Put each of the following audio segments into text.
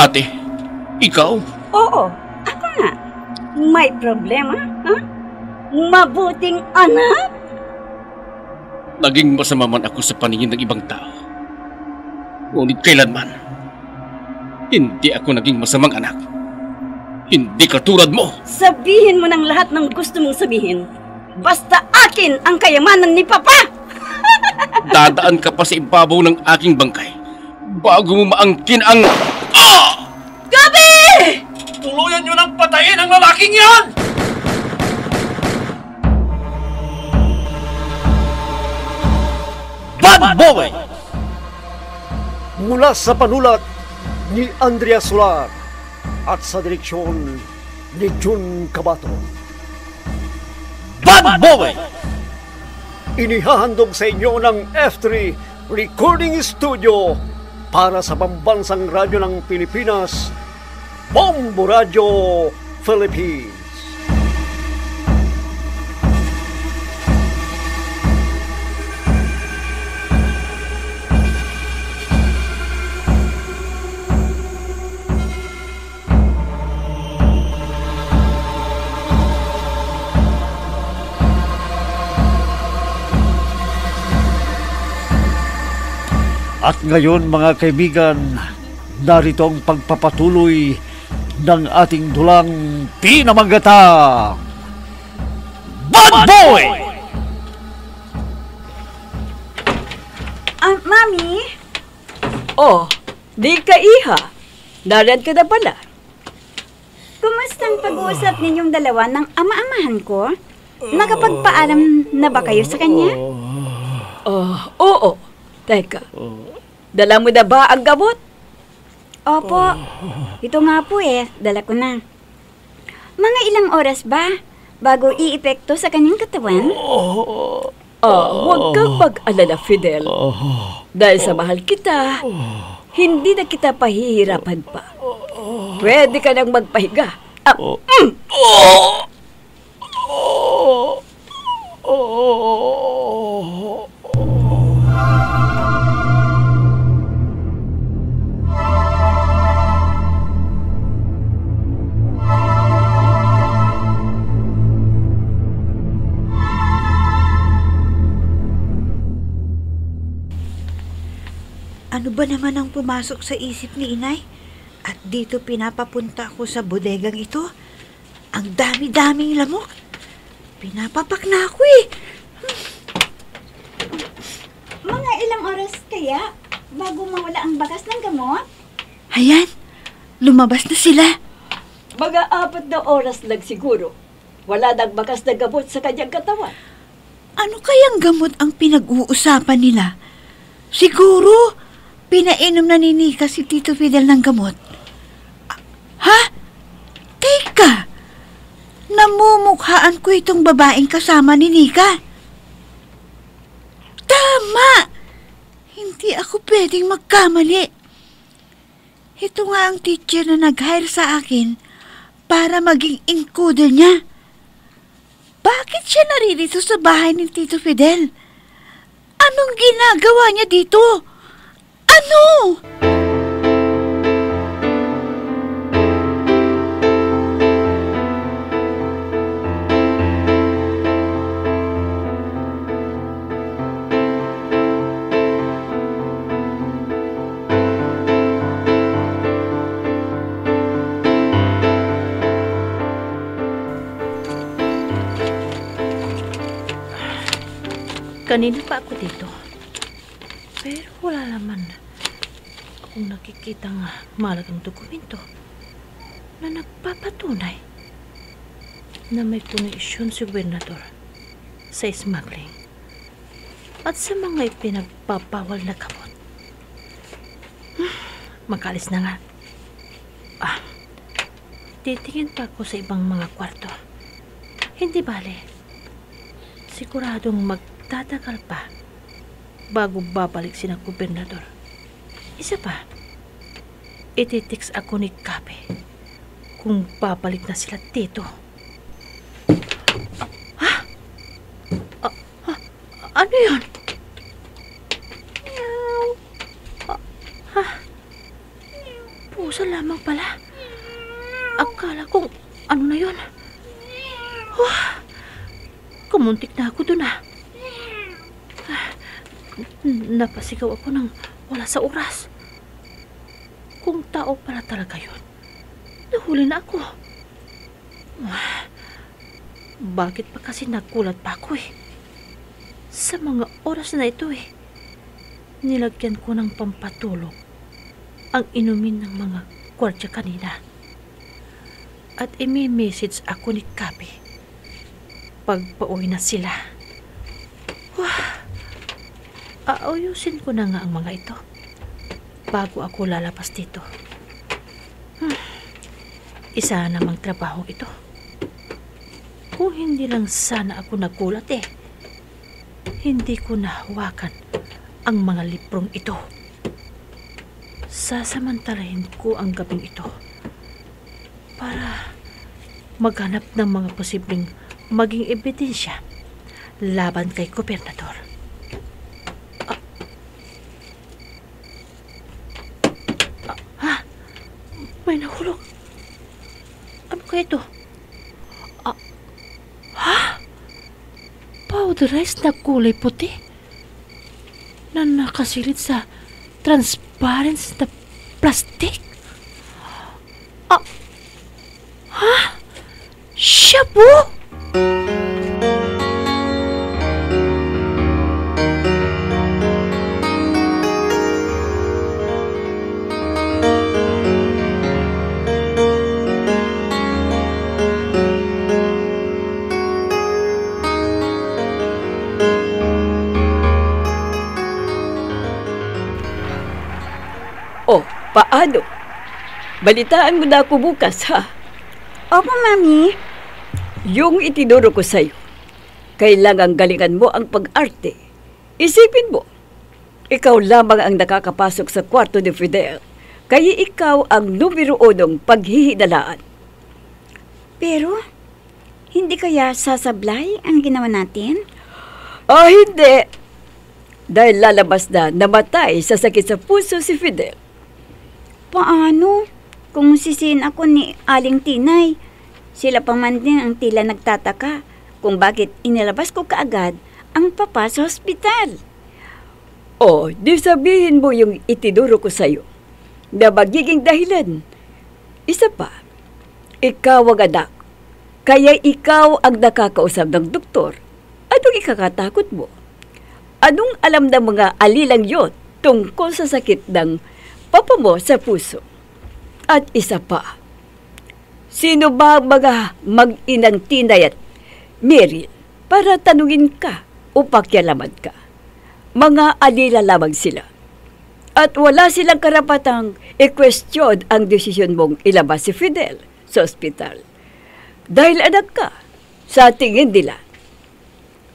Ate, ikaw? Oo, ako nga. May problema, ha? Mabuting anak? Naging masama man ako sa paningin ng ibang tao. Ngunit kailanman, hindi ako naging masamang anak. Hindi katulad mo. Sabihin mo ng lahat ng gusto mong sabihin. Basta akin ang kayamanan ni Papa! Dadaan ka pa sa ibabaw ng aking bangkay bago mo maangkin ang... Ah! Gabi! Tuluyan nyo ng patayin ang lalaking yan! Bad boy! Mula sa panulat ni Andrea Solar at sa direksyon ni Jun Cabato. Bad boy! Inihahandog sa inyo ng F3 Recording Studio para sa pambansang radyo ng Pilipinas, Bombo Radio Philippines. At ngayon mga kaibigan, narito ang pagpapatuloy ng ating dulang pinamagata. Bad Boy! Ah, Mami? Oh, di ka iha. Narad ka na pala. Kumusta ang pag-uusap ninyong dalawa ng ama-amahan ko? Nakapagpaalam na ba kayo sa kanya? Oh, oo. Teka. Dala mo na ba ang gamot? Opo. Ito nga po eh, dala ko na. Mga ilang oras ba bago iepekto sa kanyang katawan? Ah, huwag kang mag-alala, Fidel. Dahil sa mahal kita, hindi na kita pahihirapan pa. Pwede ka nang magpahiga. Ah, mm. Ano ba naman ang pumasok sa isip ni inay? At dito pinapapunta ko sa bodegang ito. Ang dami-daming lamok. Pinapapak na ako eh. Mga ilang oras kaya bago mawala ang bagas ng gamot? Ayan, lumabas na sila. Mga apat na oras lang siguro. Wala nang bakas na gamot sa kanyang katawan. Ano kayang gamot ang pinag-uusapan nila? Siguro, pinainom na ni Nika si Tito Fidel ng gamot. Ha? Teka! Namumukhaan ko itong babaeng kasama ni Nika. Tama! Hindi ako pwedeng magkamali. Ito nga ang teacher na nag-hire sa akin para maging encoder niya. Bakit siya naririto sa bahay ni Tito Fidel? Anong ginagawa niya dito? Ano? Kanina pa ako dito. Pero wala naman akong nakikita nga malagang dokumento na nagpapatunay na may koneksyon si gobernador sa smuggling at sa mga ipinagpapawal na gamot. Hmm, Makalis na nga. Ah, titingin pa ako sa ibang mga kwarto. Hindi bale. Siguradong magtatagal pa bago babalik sina gobernador. Isa pa, ititix ako ni Kape kung babalik na sila dito. Ha? Ah, ah, Ano yun? Ah, Ha? Pusa lamang pala. Akala kong ano na yun. Wah! Kumuntik na ako dun ah. Ah, Napasigaw ako ng wala sa oras. Kung tao pala talaga yun, nahuli na ako. Bakit pa kasi nagulat pa ako eh? Sa mga oras na ito eh, nilagyan ko ng pampatulog ang inumin ng mga kwartya kanina. At imi-message ako ni Kapi pag pauwi na sila. Wah! Aayusin ko na nga ang mga ito bago ako lalabas dito. Hmm. Isa namang trabaho ito. Kung hindi lang sana ako nagulat eh, hindi ko nahawakan ang mga librong ito. Sasamantalahin ko ang gabing ito para maghanap ng mga posibleng maging ebidensya laban kay gobernador. Ah. Ah, ha? May nahulog. Ano kaya ito? Ah, ha? Powderized na kulay puti na nakasilid sa transparent na plastic? Ah, ha? Shabu? Balitaan mo na ako bukas, ha? Opo, Mami. Yung itinuro ko sa'yo, kailangan galingan mo ang pag-arte. Isipin mo, ikaw lamang ang nakakapasok sa kwarto ni Fidel, kaya ikaw ang numero unong paghihinalaan. Pero, hindi kaya sasablay ang ginawa natin? Ah, hindi! Dahil lalabas na namatay sa sakit sa puso si Fidel. Paano? Kung sisihin ako ni Aling Tinay, sila pa man din ang tila nagtataka kung bakit inilabas ko kaagad ang papa sa hospital. Oh, di sabihin mo yung itinuro ko sa'yo na magiging dahilan. Isa pa, ikaw ang anak. Kaya ikaw ang nakakausap ng doktor. Anong ikakatakot mo? Anong alam ng mga alilang yon tungkol sa sakit ng papa mo sa puso? At isa pa, sino ba mga mag-inang Tinay at Meryl para tanungin ka o pakialaman ka? Mga alila lamang sila. At wala silang karapatang i-question ang desisyon mong ilabas si Fidel sa ospital. Dahil anak ka, sa tingin nila.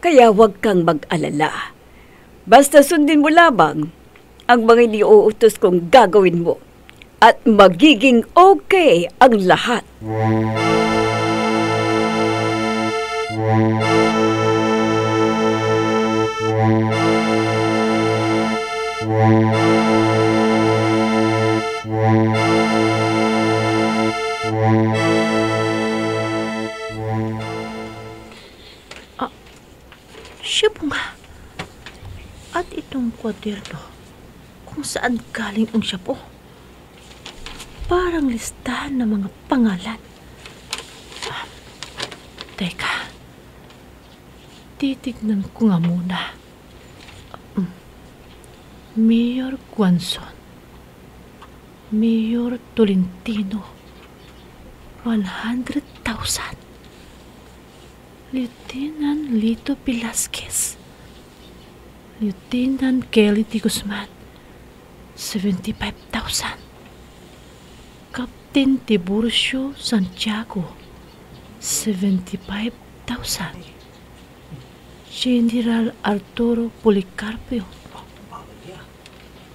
Kaya huwag kang mag-alala. Basta sundin mo lamang ang mga iniuutos kong gagawin mo. At magiging okay ang lahat. Siya po nga. At itong kwaderno, kung saan galing ang siya po. Parang listahan ng mga pangalan. Ah, teka. Titignan ko nga muna. Mm. Mayor Guanzon. Mayor Tolentino. 100,000. Lieutenant Lito Velasquez. Lieutenant Kelly T. Guzman. 75,000. Captain Tiburcio Santiago. 75,000. General Arturo Policarpio.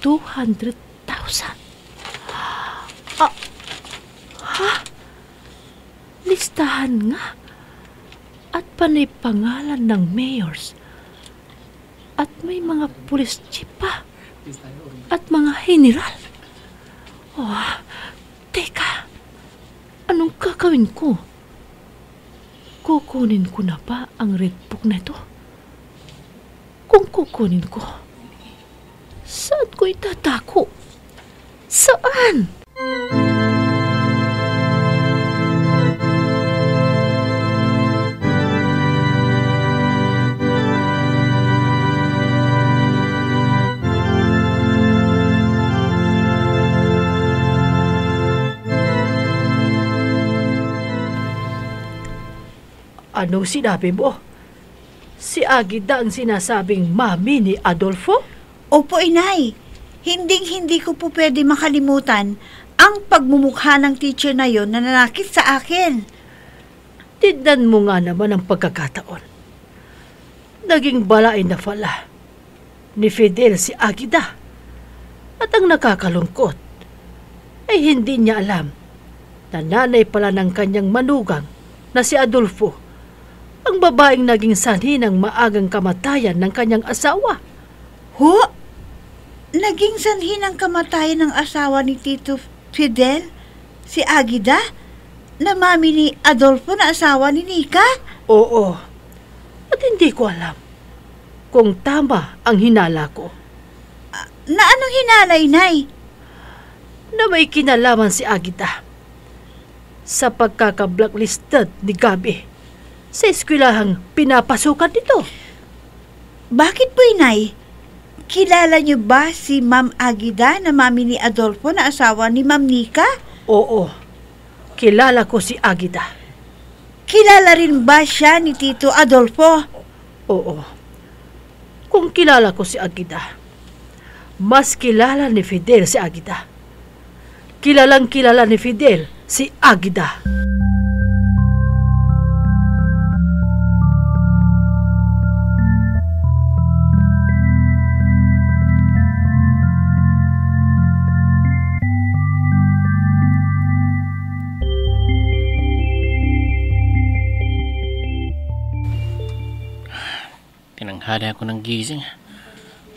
200,000. Ah, ha? Listahan nga at panay pangalan ng mayors At may mga pulis chief pa. At mga general. Oh, teka. Anong kakawin ko? Kukunin ko na ba ang red book na ito? Kung kukunin ko, saan ko itatako? Saan? Anong sinabi mo? Si Agida ang sinasabing mami ni Adolfo? Opo, inay. Hinding-hindi ko po pwede makalimutan ang pagmumukha ng teacher na yon na nanakit sa akin. Tignan mo nga naman ang pagkakataon. Naging balain na pala ni Fidel si Agida. At ang nakakalungkot ay hindi niya alam na nanay pala ng kanyang manugang na si Adolfo ang babaeng naging sanhi ng maagang kamatayan ng kanyang asawa. Ho? Naging sanhi ng kamatayan ng asawa ni Tito Fidel? Si Agida? Na mami ni Adolfo na asawa ni Nika? Oo. At hindi ko alam kung tama ang hinala ko Na anong hinalay, Nay? na may kinalaman si Agita sa pagkaka-blacklisted ni Gabi sa eskwelahang pinapasukan nito. Bakit po, Inay? Kilala niyo ba si Ma'am Agida na mami ni Adolfo na asawa ni Ma'am Nika? Oo, kilala ko si Agita. Kilala rin ba siya ni Tito Adolfo? Oo. Kung kilala ko si Agita, mas kilala ni Fidel si Agita. Kilalang kilala ni Fidel si Agida. Tinanghali ako ng gising.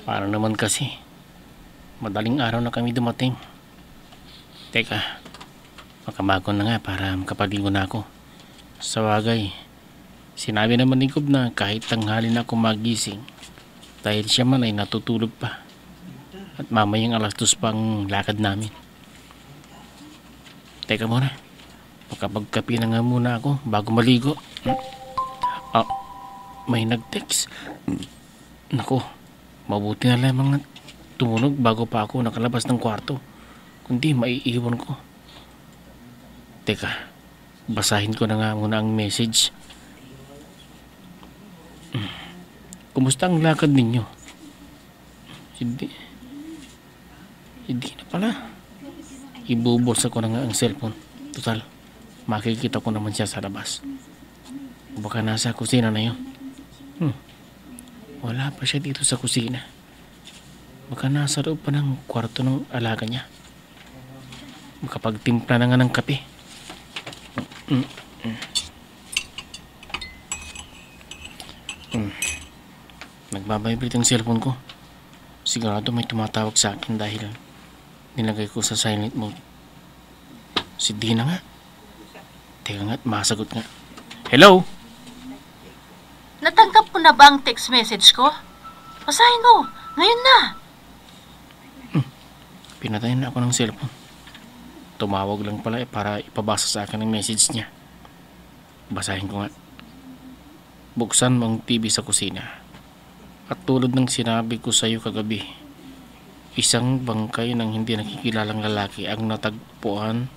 Para naman kasi. Madaling araw na kami dumating. Teka, makamagon na nga para makapaligo na ako. Sa wagay, sinabi naman ni Gob na kahit tanghali na ako magising, dahil siya man ay natutulog pa. At mamayang alas dos pa ang lakad namin. Teka muna, makapagkapi na nga muna ako bago maligo. Hmm? May nag-text. Nako, mabuti na lamang at tumunog bago pa ako nakalabas ng kwarto. Kundi maiiwan ko. Teka, basahin ko na nga muna ang message. Kumusta ang lakad ninyo? Hindi. Hindi na pala. Ibubulsa ko na nga ang cellphone. Total, makikita ko naman siya sa labas. Baka nasa kusina na yun. Hmm. Wala pa siya dito sa kusina. Baka nasa loob pa ng kwarto ng alaga niya. Makapagtimpla na nga ng kape. Mm, mm. Mm. Nagbabibrate ang cellphone ko. Sigurado may tumatawag sa akin dahil nilagay ko sa silent mode. Si Dina nga. Teka nga at masagot nga. Hello? Natanggap mo na ba ang text message ko? Basahin mo. Ngayon na. Pinatay na ako ng cellphone. Tumawag lang pala eh para ipabasa sa akin ang message niya. Basahin ko nga. Buksan mo ang TV sa kusina. At tulad ng sinabi ko sa iyo kagabi, isang bangkay ng hindi nakikilalang lalaki ang natagpuan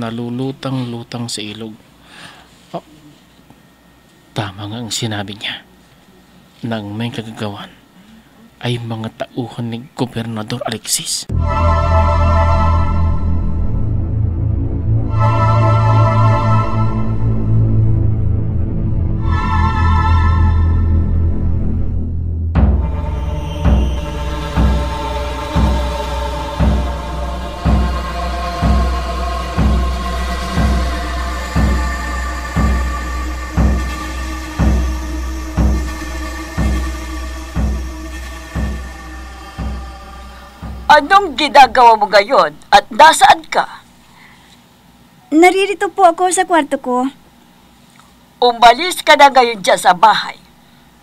na lulutang-lutang sa ilog. Oh, tama nga ang sinabi niya. Nang may kagagawan ay mga tauhan ni Gobernador Alexis. Anong ginagawa mo ngayon at nasaan ka? Naririto po ako sa kwarto ko. Umalis ka na ngayon dyan sa bahay.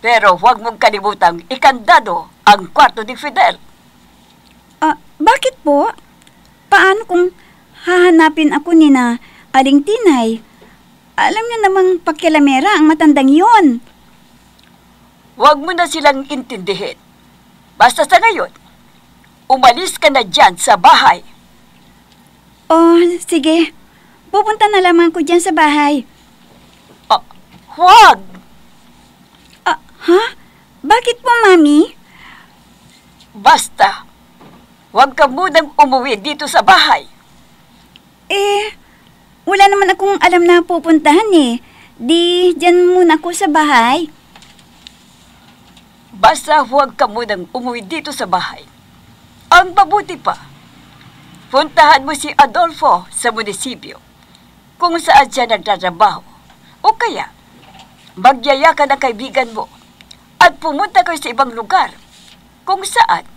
Pero huwag mong kalimutang ikandado ang kwarto ni Fidel. Ah, bakit po? Paano kung hahanapin ako ni na Aling Tinay? Alam niyo namang pakilamera ang matandang yon. Huwag mo na silang intindihin. Basta sa ngayon, umalis ka na dyan sa bahay. Oh, sige. Pupunta na lamang ko dyan sa bahay. Ah, huwag! Ah, ha? Bakit po, Mami? Basta, huwag ka munang umuwi dito sa bahay. Eh, wala naman akong alam na pupuntahan eh. Di, dyan muna ako sa bahay. Basta huwag ka munang umuwi dito sa bahay. Ang mabuti pa, puntahan mo si Adolfo sa munisipyo kung saan siya nagtatrabaho. O kaya, magyaya ka ng kaibigan mo at pumunta kayo sa ibang lugar kung saan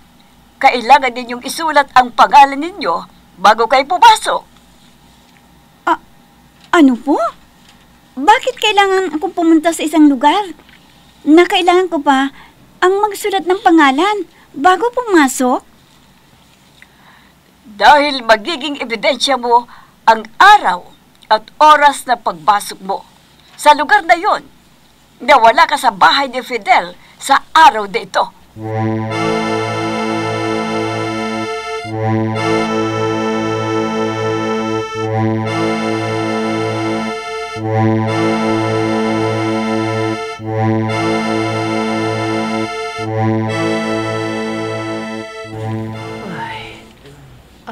kailangan ninyong isulat ang pangalan ninyo bago kayo pumasok. Ano po? Bakit kailangan akong pumunta sa isang lugar? Na kailangan ko pa ang magsulat ng pangalan bago pumasok? Dahil magiging ebidensya mo ang araw at oras na pagbasok mo sa lugar na yon na wala ka sa bahay ni Fidel sa araw na ito. Ay,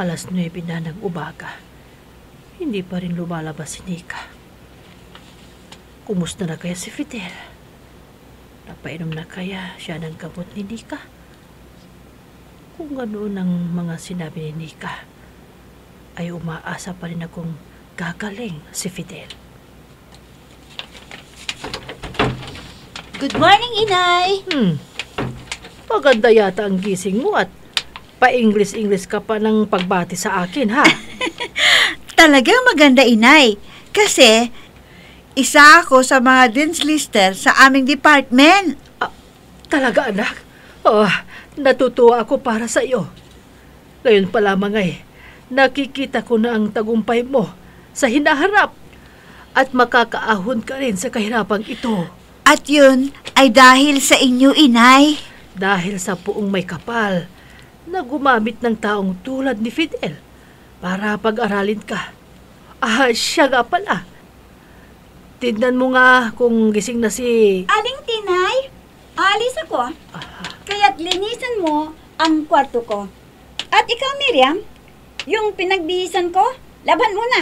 alas 9 na ng umaga. Hindi pa rin lumalabas si Nika. Kumusta na kaya si Fidel? Napainom na kaya siya ng gamot ni Nika? Kung ano ang mga sinabi ni Nika, ay umaasa pa rin akong gagaling si Fidel. Good morning, Inay! Hmm, maganda yata ang gising mo at pa-English-English ka pa ng pagbati sa akin, ha? Talagang maganda, Inay. Kasi, isa ako sa mga dins lister sa aming department. Talaga, anak? Oh, natutuwa ako para sa iyo. Ngayon pa lamang ay, nakikita ko na ang tagumpay mo sa hinaharap at makakaahon ka rin sa kahirapang ito At yun ay dahil sa inyo, Inay. dahil sa puong may kapal na gumamit ng taong tulad ni Fidel para pag-aralin ka. Ah, siya nga pala. Tignan mo nga kung gising na si... Aling Tinay, alis ako. Kaya't linisan mo ang kwarto ko. At ikaw, Miriam, yung pinagbihisan ko, laban mo na.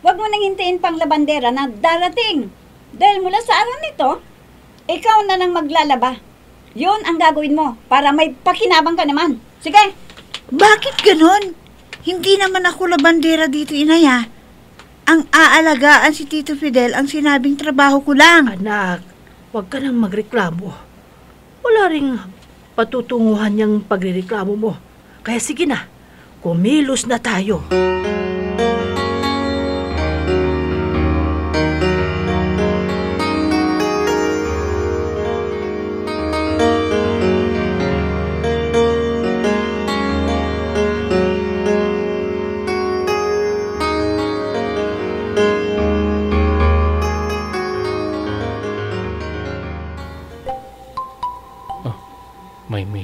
Huwag mo nang hintayin pang labandera na darating. Dahil mula sa araw nito, ikaw na nang maglalaba. Yun ang gagawin mo para may pakinabang ka naman. Sige, Bakit ganon? Hindi naman ako labandera dito, Inay, ah. Ang aalagaan si Tito Fidel ang sinabing trabaho ko lang. Anak, huwag ka nang magreklamo. Wala ring patutunguhan niyang pagrereklamo mo. Kaya sige na, kumilos na tayo. May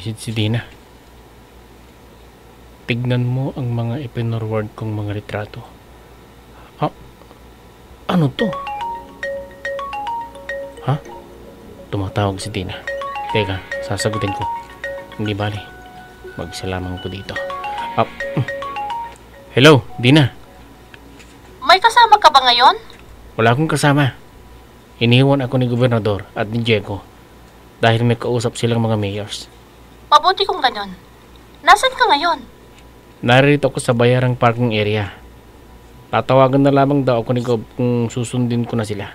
message si Dina. Tignan mo ang mga ipinorward kong mga retrato. Ah, ano to? Ha? Tumatawag si Dina. Teka, sasagutin ko. Hindi bali. Magsalamang ko dito. Ah, mm. hello, Dina. May kasama ka ba ngayon? Wala akong kasama. Iniwan ako ni Gobernador at ni Diego dahil may kausap silang mga mayors. Mabuti kung ganun. Nasaan ka ngayon? Naririto ako sa bayarang parking area. Tatawagan na lamang daw ako ni Gob kung susundin ko na sila.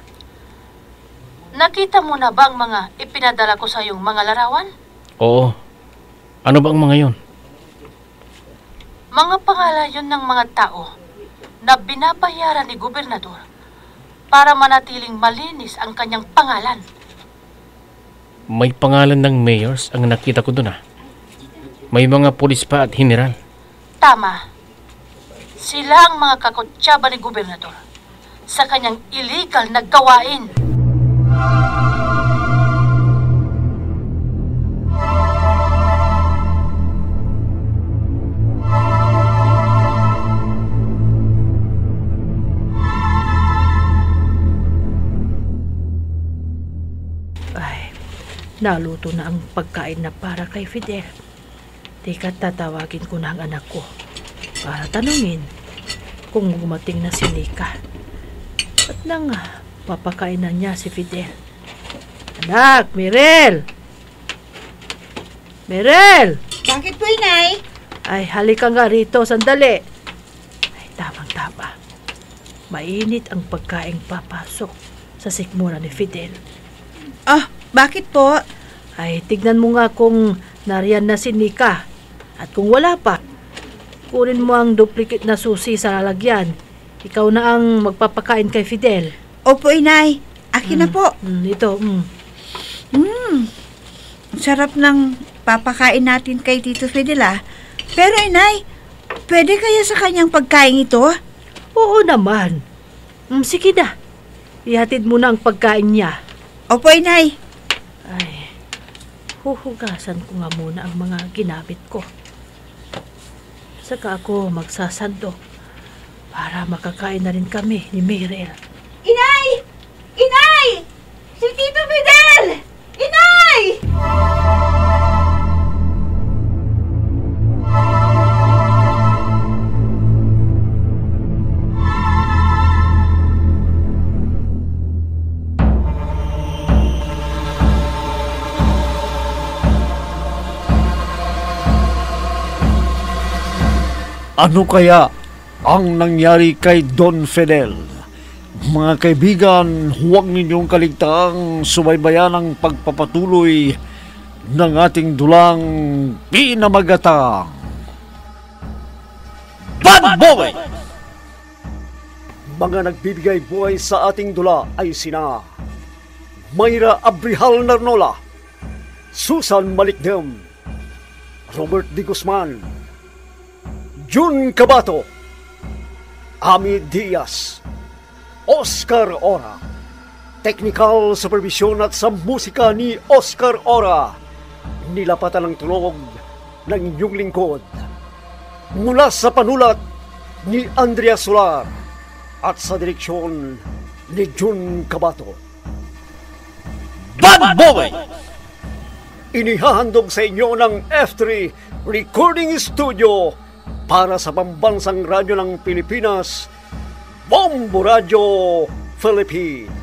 Nakita mo na ba ang mga ipinadala ko sa iyong mga larawan? Oo. Ano ba ang mga yon? Mga pangalan yun ng mga tao na binabayaran ni gobernador para manatiling malinis ang kanyang pangalan. May pangalan ng mayors ang nakita ko doon ah. May mga pulis pa at general. Tama. Sila ang mga kakutsaba ni gobernador sa kanyang illegal na gawain. Naluto na ang pagkain na para kay Fidel. Teka, tatawagin ko na ang anak ko para tanungin kung gumating na si Nika. At nang ah, papakain na niya si Fidel. Anak, Mirel! Mirel! Bakit po, inay? Ay, halika nga rito, sandali. Ay, tamang-tama. Mainit ang pagkain papasok sa sikmura ni Fidel. Ah, bakit po? Ay, tignan mo nga kung nariyan na si Nika. At kung wala pa, kunin mo ang duplicate na susi sa lalagyan. Ikaw na ang magpapakain kay Fidel. Opo, inay. Akin na po. Mm, ito, mm. Ang sarap ng papakain natin kay Tito Fidel, ah. Pero, inay, pwede kaya sa kanyang pagkain ito? Oo naman. Mm, sige na. Ihatid mo na ang pagkain niya. Opo, inay. Huhugasan ko nga muna ang mga ginamit ko. Saka ako magsasandok para makakain na rin kami ni Mirel. Inay! Inay! Si Tito Fidel! Inay! Ano kaya ang nangyari kay Don Fidel? Mga kaibigan, huwag ninyong kaligtaang subaybayan ang pagpapatuloy ng ating dulang pinamagatang. Bad Boy! Mga nagbibigay buhay sa ating dula ay sina Mayra Abrihal Narnola, Susan Malikdem, Robert D. Guzman, Jun Cabato, Ami Diaz, Oscar Ora, Technical Supervision at sa musika ni Oscar Ora, nilapatan ng tulog ng inyong lingkod. Mula sa panulat ni Andrea Solar at sa direksyon ni Jun Cabato. Bad Boy! Inihahandog sa inyo ng F3 Recording Studio para sa pambansang radyo ng Pilipinas, Bombo Radio Philippines.